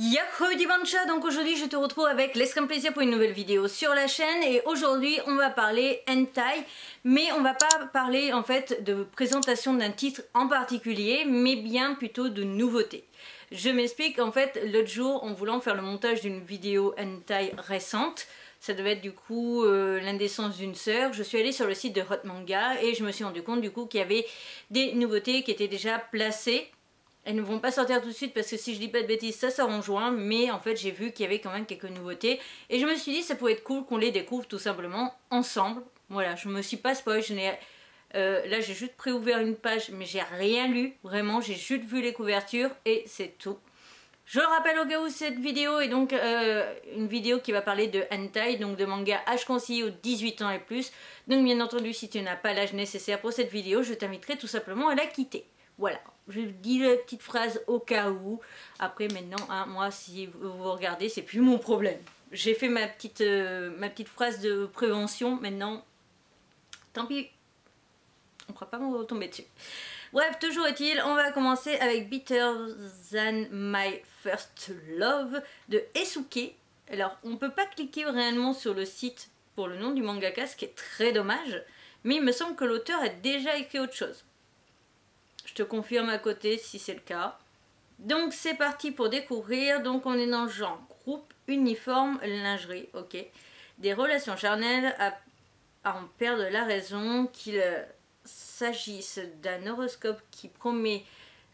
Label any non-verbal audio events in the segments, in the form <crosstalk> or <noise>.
Yahoo Dimancha, donc aujourd'hui je te retrouve avec l'escam plaisir pour une nouvelle vidéo sur la chaîne et aujourd'hui on va parler hentai mais on va pas parler en fait de présentation d'un titre en particulier mais bien plutôt de nouveautés. Je m'explique en fait l'autre jour en voulant faire le montage d'une vidéo hentai récente ça devait être du coup euh, l'indécence d'une sœur. Je suis allée sur le site de Hot Manga et je me suis rendu compte du coup qu'il y avait des nouveautés qui étaient déjà placées elles ne vont pas sortir tout de suite parce que si je dis pas de bêtises, ça sort en juin. Mais en fait, j'ai vu qu'il y avait quand même quelques nouveautés. Et je me suis dit, ça pourrait être cool qu'on les découvre tout simplement ensemble. Voilà, je me suis pas spoil. Je n'ai euh, là, j'ai juste préouvert une page, mais j'ai rien lu. Vraiment, j'ai juste vu les couvertures et c'est tout. Je rappelle au cas où cette vidéo est donc euh, une vidéo qui va parler de hentai, donc de manga âge conseillé aux 18 ans et plus. Donc bien entendu, si tu n'as pas l'âge nécessaire pour cette vidéo, je t'inviterai tout simplement à la quitter. Voilà, je dis la petite phrase au cas où. Après maintenant, hein, moi si vous regardez, c'est plus mon problème. J'ai fait ma petite, euh, ma petite phrase de prévention, maintenant, tant pis. On ne croit pas me retomber dessus. Bref, toujours est-il, on va commencer avec Better Than My First Love de Esuke. Alors, on ne peut pas cliquer réellement sur le site pour le nom du mangaka, ce qui est très dommage. Mais il me semble que l'auteur a déjà écrit autre chose. Te confirme à côté si c'est le cas. Donc c'est parti pour découvrir. Donc on est dans le genre groupe, uniforme, lingerie, ok. Des relations charnelles à, en perdre la raison, qu'il s'agisse d'un horoscope qui promet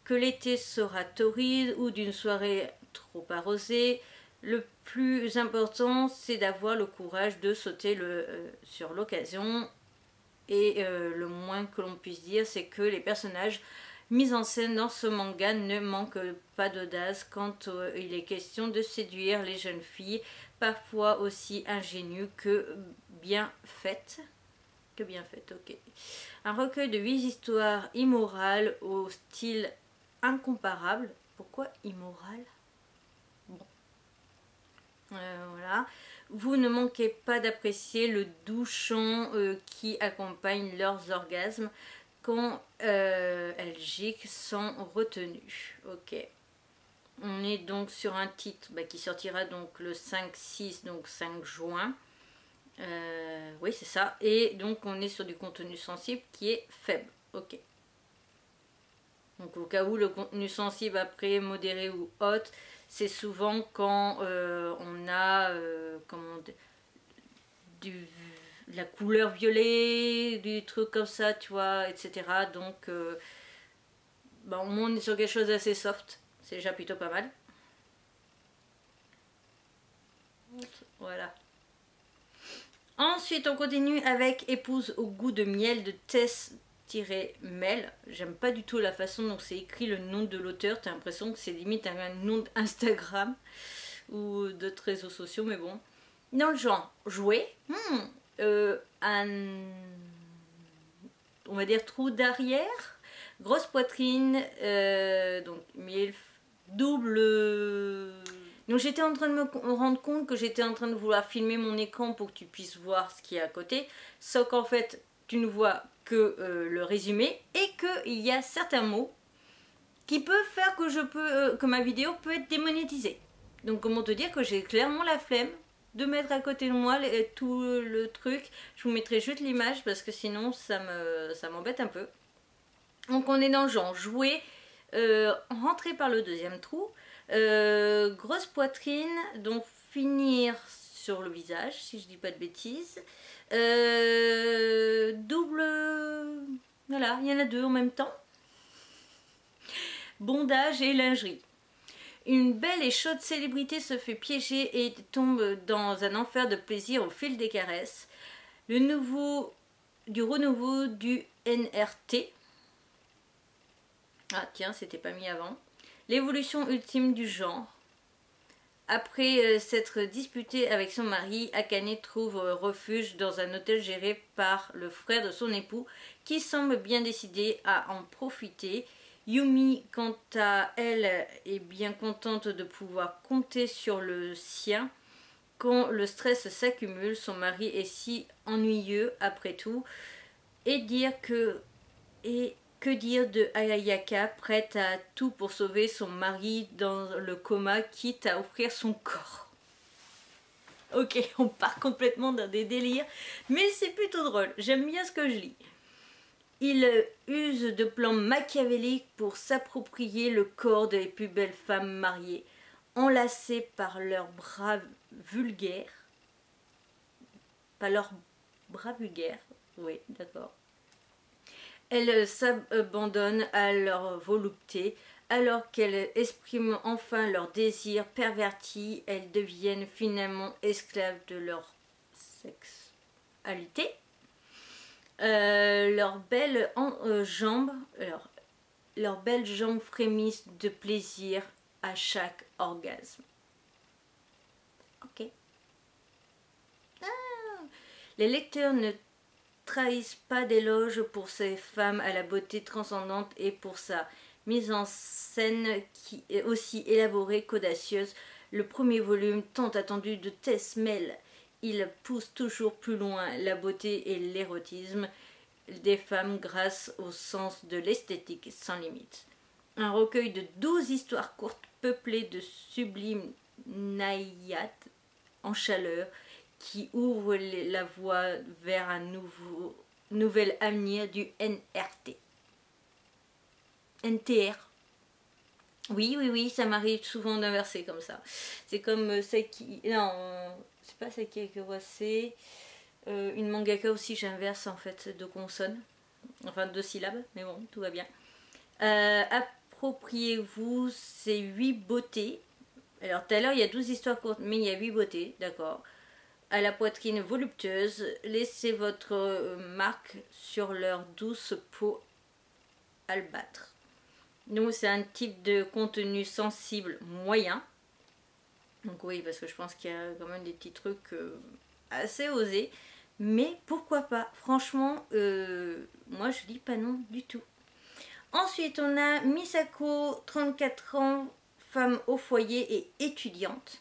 que l'été sera torride ou d'une soirée trop arrosée. Le plus important, c'est d'avoir le courage de sauter le, euh, sur l'occasion et euh, le moins que l'on puisse dire, c'est que les personnages mis en scène dans ce manga ne manquent pas d'audace quand euh, il est question de séduire les jeunes filles, parfois aussi ingénues que bien faites. Que bien faites. Un recueil de huit histoires immorales au style incomparable. Pourquoi immoral? Bon. Euh, voilà vous ne manquez pas d'apprécier le doux chant euh, qui accompagne leurs orgasmes quand euh, sans retenue. Ok. On est donc sur un titre bah, qui sortira donc le 5-6, donc 5 juin. Euh, oui, c'est ça. Et donc on est sur du contenu sensible qui est faible. Ok. Donc au cas où le contenu sensible après modéré ou haute, c'est souvent quand euh, on a euh, comment, du, la couleur violet, des trucs comme ça, tu vois, etc. Donc, euh, bah, au moins on est sur quelque chose d'assez soft. C'est déjà plutôt pas mal. Voilà. Ensuite, on continue avec Épouse au goût de miel de Tess mail. J'aime pas du tout la façon dont c'est écrit le nom de l'auteur. T'as l'impression que c'est limite un nom d'Instagram ou d'autres réseaux sociaux, mais bon. Dans le genre jouer, hmm, euh, un, on va dire trou d'arrière, grosse poitrine, euh, donc milf, double. Donc j'étais en train de me rendre compte que j'étais en train de vouloir filmer mon écran pour que tu puisses voir ce qui est à côté, sauf qu'en fait tu ne vois que euh, le résumé et qu'il y a certains mots qui peuvent faire que, je peux, que ma vidéo peut être démonétisée. Donc comment te dire que j'ai clairement la flemme de mettre à côté de moi tout le truc. Je vous mettrai juste l'image parce que sinon ça me ça m'embête un peu. Donc on est dans le genre jouer, euh, rentrer par le deuxième trou, grosse poitrine, donc finir sur le visage si je dis pas de bêtises. Euh, double... Voilà, il y en a deux en même temps. Bondage et lingerie. Une belle et chaude célébrité se fait piéger et tombe dans un enfer de plaisir au fil des caresses. Le nouveau du renouveau du NRT. Ah tiens, c'était pas mis avant. L'évolution ultime du genre. Après euh, s'être disputée avec son mari, Akane trouve euh, refuge dans un hôtel géré par le frère de son époux qui semble bien décidé à en profiter. Yumi, quant à elle, est bien contente de pouvoir compter sur le sien. Quand le stress s'accumule, son mari est si ennuyeux après tout. Et dire que et que dire de Ayaka, prête à tout pour sauver son mari dans le coma, quitte à offrir son corps Ok, on part complètement dans des délires, mais c'est plutôt drôle, j'aime bien ce que je lis. Il use de plans machiavéliques pour s'approprier le corps des plus belles femmes mariées, enlacées par leurs bras vulgaires. Pas leurs bras vulgaires, oui, d'accord. Elles s'abandonnent à leur volupté, alors qu'elles expriment enfin leur désir perverti, elles deviennent finalement esclaves de leur sexualité. Euh, leurs belles euh, jambes, leurs belles jambes frémissent de plaisir à chaque orgasme. Ok. Ah. Les lecteurs ne trahissent pas d'éloges pour ces femmes à la beauté transcendante et pour sa mise en scène qui est aussi élaborée qu'audacieuse. Le premier volume, tant attendu de Tess il pousse toujours plus loin la beauté et l'érotisme des femmes grâce au sens de l'esthétique sans limite. Un recueil de douze histoires courtes peuplées de sublimes naïades en chaleur qui ouvrent la voie vers un nouveau, nouvel avenir du NRT. NTR. Oui, oui, oui, ça m'arrive souvent d'inverser comme ça. C'est comme euh, celle qui... Non, c'est pas celle qui est c'est euh, une mangaka aussi, j'inverse en fait de consonnes. Enfin, de syllabes, mais bon, tout va bien. Euh, appropriez-vous ces huit beautés? Alors, tout à l'heure, il y a 12 histoires courtes, mais il y a huit beautés, d'accord. À la poitrine voluptueuse, laissez votre marque sur leur douce peau albâtre. Donc c'est un type de contenu sensible moyen. Donc oui, parce que je pense qu'il y a quand même des petits trucs euh, assez osés. Mais pourquoi pas? Franchement, euh, moi je dis pas non du tout. Ensuite, on a Misako, 34 ans, femme au foyer et étudiante.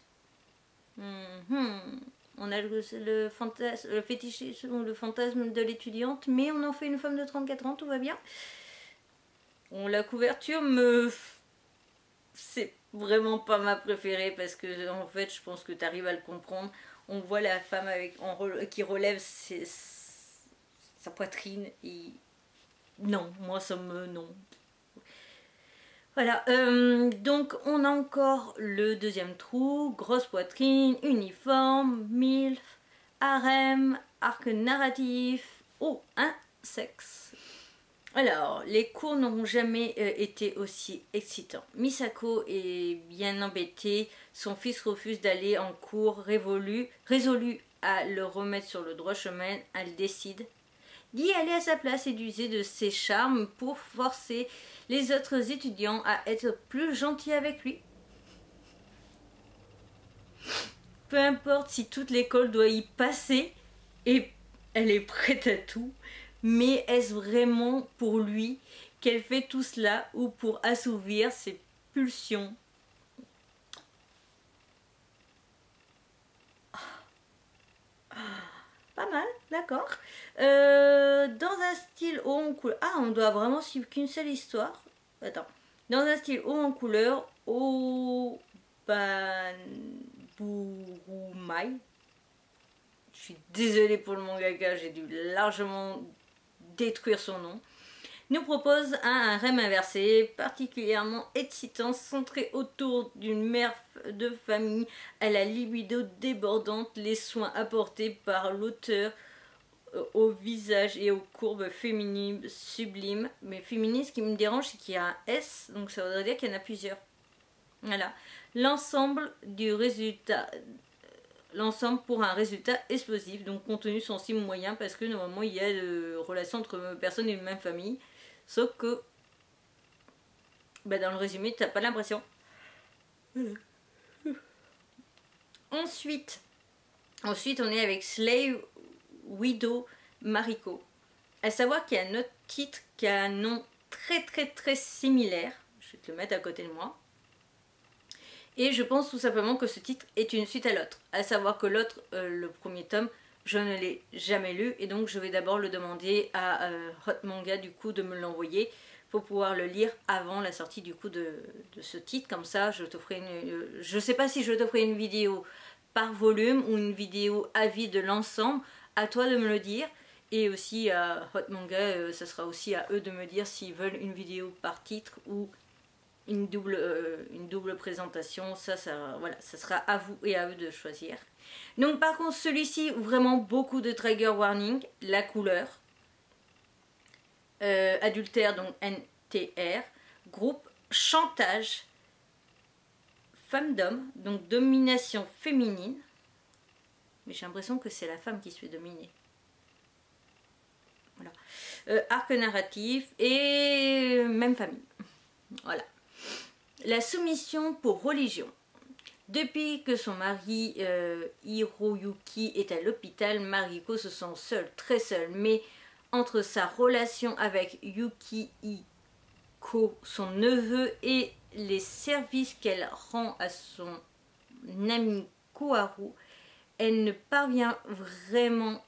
Mhm. On a le, le, fantasme, le fantasme de l'étudiante, mais on en fait une femme de 34 ans, tout va bien la couverture me... C'est vraiment pas ma préférée parce que en fait je pense que tu arrives à le comprendre. On voit la femme avec, qui relève sa poitrine et non, moi ça me... non. Voilà, euh, donc on a encore le deuxième trou, grosse poitrine, uniforme, milf, harem, arc narratif, oh, un sexe. Alors, les cours n'auront jamais euh, été aussi excitants. Misako est bien embêtée, son fils refuse d'aller en cours, résolu à le remettre sur le droit chemin, elle décide d'y aller à sa place et d'user de ses charmes pour forcer les autres étudiants à être plus gentils avec lui. Peu importe si toute l'école doit y passer, et elle est prête à tout, mais est-ce vraiment pour lui qu'elle fait tout cela ou pour assouvir ses pulsions Pas mal, d'accord. Euh, dans un style haut en couleur. Ah, on doit vraiment suivre qu'une seule histoire. Attends. Dans un style haut en couleur, au Mai. Je suis désolée pour le mangaka, j'ai dû largement détruire son nom, nous propose un, rêve inversé particulièrement excitant centré autour d'une mère de famille à la libido débordante, les soins apportés par l'auteur euh, au visage et aux courbes féminines sublimes. Mais féminine, ce qui me dérange, c'est qu'il y a un S, donc ça voudrait dire qu'il y en a plusieurs. Voilà. L'ensemble du résultat l'ensemble pour un résultat explosif, donc contenu sensible moyen, parce que normalement il y a de relations entre personnes d'une même famille, sauf que bah, dans le résumé t'as pas l'impression. Ensuite, ensuite on est avec Slave Widow Mariko. À savoir qu'il y a un autre titre qui a un nom très très très similaire. Je vais te le mettre à côté de moi. Et je pense tout simplement que ce titre est une suite à l'autre. À savoir que l'autre, euh, le premier tome, je ne l'ai jamais lu et donc je vais d'abord le demander à euh, Hot Manga du coup de me l'envoyer pour pouvoir le lire avant la sortie du coup de, ce titre. Comme ça, je t'offrirai une... Je sais pas si je t'offrirai une vidéo par volume ou une vidéo avis de l'ensemble. À toi de me le dire. Et aussi à Hot Manga, euh, ce sera aussi à eux de me dire s'ils veulent une vidéo par titre ou une double, euh, une présentation. Ça sera à vous et à eux de choisir. Donc par contre, celui-ci, vraiment beaucoup de trigger warning. La couleur. Euh, adultère, donc NTR. Groupe chantage. Femme d'homme, donc domination féminine. Mais j'ai l'impression que c'est la femme qui se fait dominer. Voilà. Euh, arc narratif et même famille. Voilà. La soumission pour religion. Depuis que son mari euh, Hiroyuki est à l'hôpital, Mariko se sent seule, très seule. Mais entre sa relation avec Yuki Iko, son neveu, et les services qu'elle rend à son ami Koharu, elle ne parvient vraiment,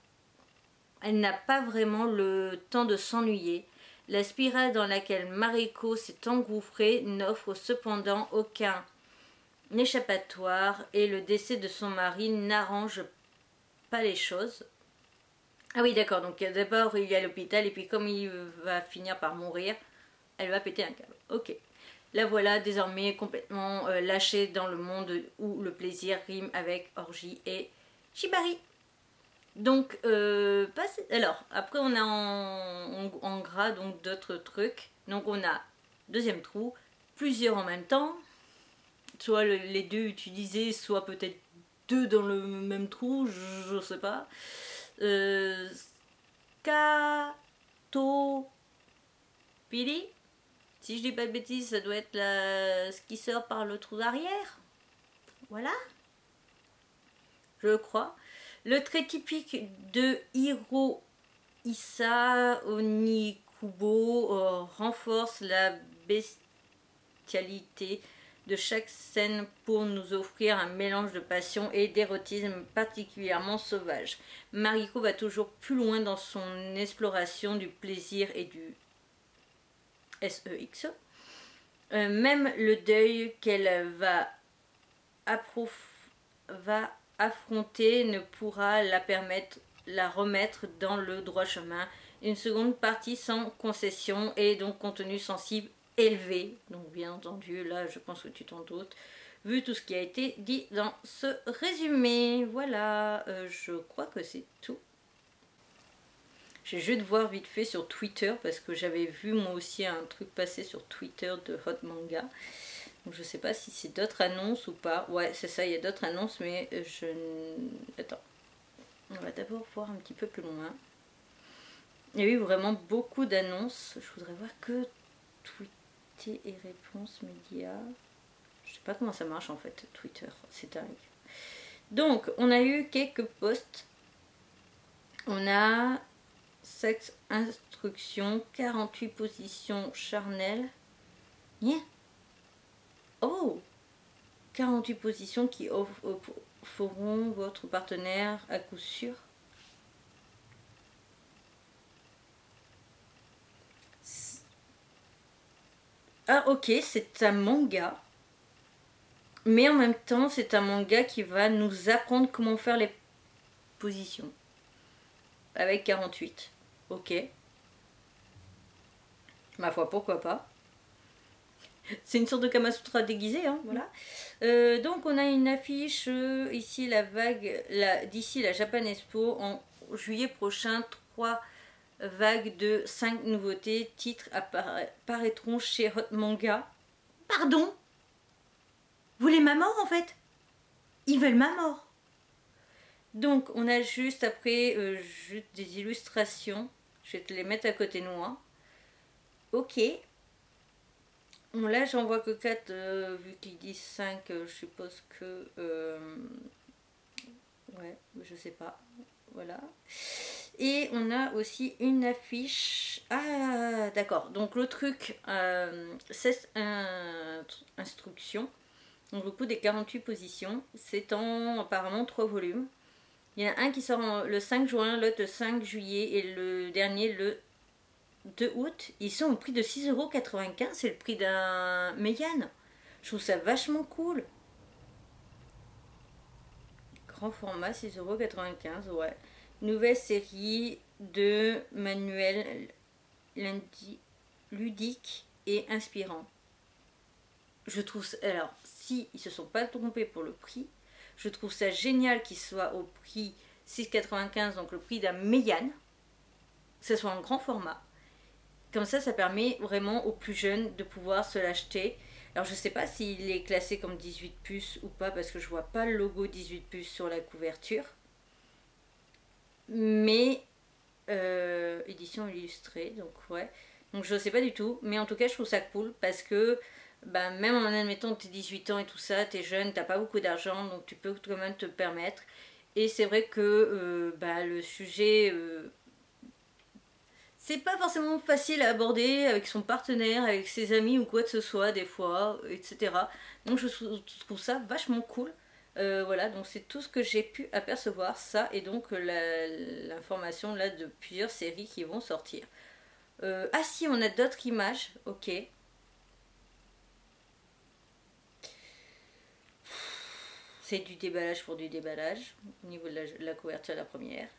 elle n'a pas vraiment le temps de s'ennuyer. La spirale dans laquelle Mariko s'est engouffrée n'offre cependant aucun échappatoire et le décès de son mari n'arrange pas les choses. Ah oui d'accord, donc d'abord il est à l'hôpital et puis comme il va finir par mourir, elle va péter un câble. Ok. La voilà désormais complètement euh, lâchée dans le monde où le plaisir rime avec orgie et shibari. Donc, euh, alors, après on a en, gras donc d'autres trucs. Donc on a deuxième trou, plusieurs en même temps. Soit les deux utilisés, soit peut-être deux dans le même trou, je, ne sais pas. Euh, Pili si je dis pas de bêtises, ça doit être la... ce qui sort par le trou d'arrière. Voilà. Je crois. Le trait typique de Hiro Issa Onikubo euh, renforce la bestialité de chaque scène pour nous offrir un mélange de passion et d'érotisme particulièrement sauvage. Mariko va toujours plus loin dans son exploration du plaisir et du SEX. Euh, même le deuil qu'elle va, va affronter ne pourra la permettre la remettre dans le droit chemin. Une seconde partie sans concession et donc contenu sensible élevé. Donc bien entendu, là je pense que tu t'en doutes. Vu tout ce qui a été dit dans ce résumé. Voilà, euh, je crois que c'est tout. J'ai juste voir vite fait sur Twitter parce que j'avais vu moi aussi un truc passer sur Twitter de Hot Manga. Je sais pas si c'est d'autres annonces ou pas. Ouais, c'est ça, il y a d'autres annonces, mais je... Attends. On va d'abord voir un petit peu plus loin. Il y a eu vraiment beaucoup d'annonces. Je voudrais voir que tweeter et réponses médias. Je sais pas comment ça marche en fait, Twitter. C'est dingue. Donc, on a eu quelques posts. On a sexe, instruction, 48 positions charnelles. Yeah. Oh 48 positions qui feront votre partenaire à coup sûr. Ah ok, c'est un manga. Mais en même temps, c'est un manga qui va nous apprendre comment faire les positions. Avec 48. Ok. Ma foi, pourquoi pas. <laughs> C'est une sorte de Kamasutra déguisé, hein, voilà. Euh, donc on a une affiche euh, ici, la vague, la, d'ici la Japan Expo, en juillet prochain, trois vagues de cinq nouveautés, titres apparaîtront chez Hot Manga. Pardon? Vous voulez ma mort en fait? Ils veulent ma mort donc on a juste après euh, juste des illustrations. Je vais te les mettre à côté de moi. Ok. Là j'en vois que 4 euh, vu qu'ils disent 5 euh, je suppose que ouais je sais pas. Voilà. Et on a aussi une affiche. Ah d'accord. Donc le truc c'est instruction. Donc le coup des 48 positions c'est en apparemment 3 volumes. Il y en a un qui sort le 5 juin, l'autre le 5 juillet et le dernier le 2 août, ils sont au prix de 6,95€. C'est le prix d'un Mégane. Je trouve ça vachement cool. Grand format, 6,95€, ouais. Nouvelle série de manuels ludiques et inspirants. Je trouve... Alors, si ils se sont pas trompés pour le prix, je trouve ça génial qu'il soit au prix 6,95, donc le prix d'un Mégane. Que ce soit en grand format. Comme ça, ça permet vraiment aux plus jeunes de pouvoir se l'acheter. Alors je sais pas s'il est classé comme 18 puces ou pas parce que je vois pas le logo 18 puces sur la couverture. Mais euh, édition illustrée, donc ouais. Donc je sais pas du tout, mais en tout cas je trouve ça cool parce que bah, même en admettant que tu 18 ans et tout ça, tu es jeune, t'as pas beaucoup d'argent, donc tu peux quand même te permettre. Et c'est vrai que euh, bah, le sujet, euh, c'est pas forcément facile à aborder avec son partenaire, avec ses amis ou quoi que ce soit, des fois, etc. Donc je trouve ça vachement cool. Euh, voilà, donc c'est tout ce que j'ai pu apercevoir, ça, et donc l'information là de plusieurs séries qui vont sortir. ah si, on a d'autres images, ok. C'est du déballage pour du déballage, au niveau de la, couverture la première.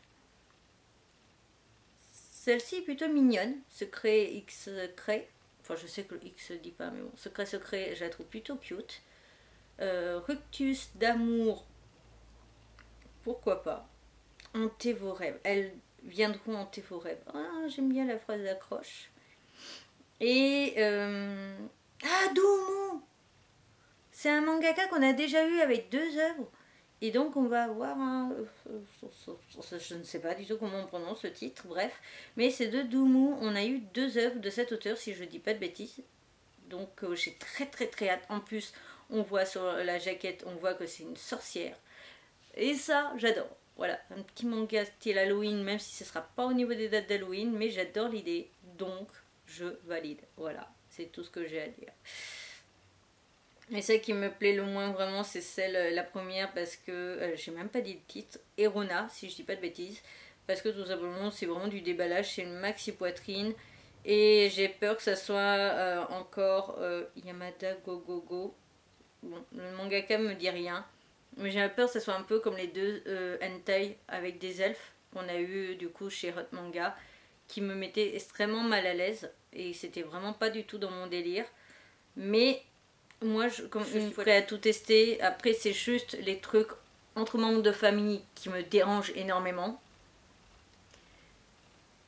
Celle-ci est plutôt mignonne, secret X secret. Enfin, je sais que le X se dit pas, mais bon, secret secret, je la trouve plutôt cute. Euh, Ructus d'amour, pourquoi pas? Hanter vos rêves, elles viendront hanter vos rêves. Ah, j'aime bien la phrase d'accroche. Et. Euh... Ah, c'est un mangaka qu'on a déjà eu avec deux œuvres. Et donc on va avoir un... Je ne sais pas du tout comment on prononce ce titre, bref. Mais c'est de Doumu. On a eu deux œuvres de cet auteur, si je ne dis pas de bêtises. Donc euh, j'ai très très très hâte. En plus, on voit sur la jaquette, on voit que c'est une sorcière. Et ça, j'adore. Voilà, un petit manga style Halloween, même si ce ne sera pas au niveau des dates d'Halloween. Mais j'adore l'idée. Donc, je valide. Voilà, c'est tout ce que j'ai à dire. Et celle qui me plaît le moins vraiment, c'est celle, euh, la première, parce que euh, j'ai même pas dit le titre, Erona, si je dis pas de bêtises, parce que tout simplement c'est vraiment du déballage, c'est une maxi poitrine, et j'ai peur que ça soit euh, encore Yamada Go Go Go. Bon, le mangaka me dit rien, mais j'ai peur que ça soit un peu comme les deux hentai avec des elfes qu'on a eu du coup chez Hot Manga, qui me mettaient extrêmement mal à l'aise, et c'était vraiment pas du tout dans mon délire. Mais moi, je, comme je suis prête à tout tester. Après, c'est juste les trucs entre membres de famille qui me dérangent énormément.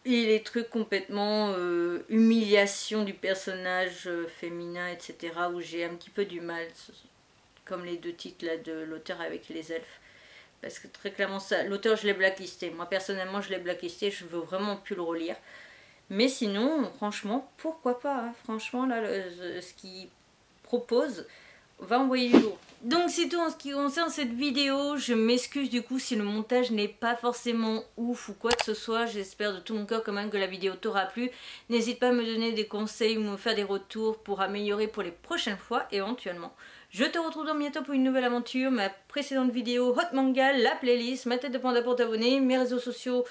Et les trucs complètement euh, humiliation du personnage euh, féminin, etc. Où j'ai un petit peu du mal. Comme les deux titres là de l'auteur avec les elfes. Parce que très clairement, ça, l'auteur, je l'ai blacklisté. Moi, personnellement, je l'ai blacklisté. Je veux vraiment plus le relire. Mais sinon, franchement, pourquoi pas hein. Franchement, là, ce qui propose va envoyer du lourd. Donc c'est tout en ce qui concerne cette vidéo, je m'excuse du coup si le montage n'est pas forcément ouf ou quoi que ce soit, j'espère de tout mon cœur quand même que la vidéo t'aura plu. N'hésite pas à me donner des conseils ou me faire des retours pour améliorer pour les prochaines fois éventuellement. Je te retrouve dans bientôt pour une nouvelle aventure, ma précédente vidéo Hot Manga, la playlist, ma tête de panda pour t'abonner, mes réseaux sociaux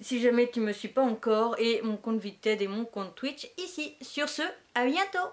si jamais tu me suis pas encore et mon compte Vited et mon compte Twitch ici. Sur ce, à bientôt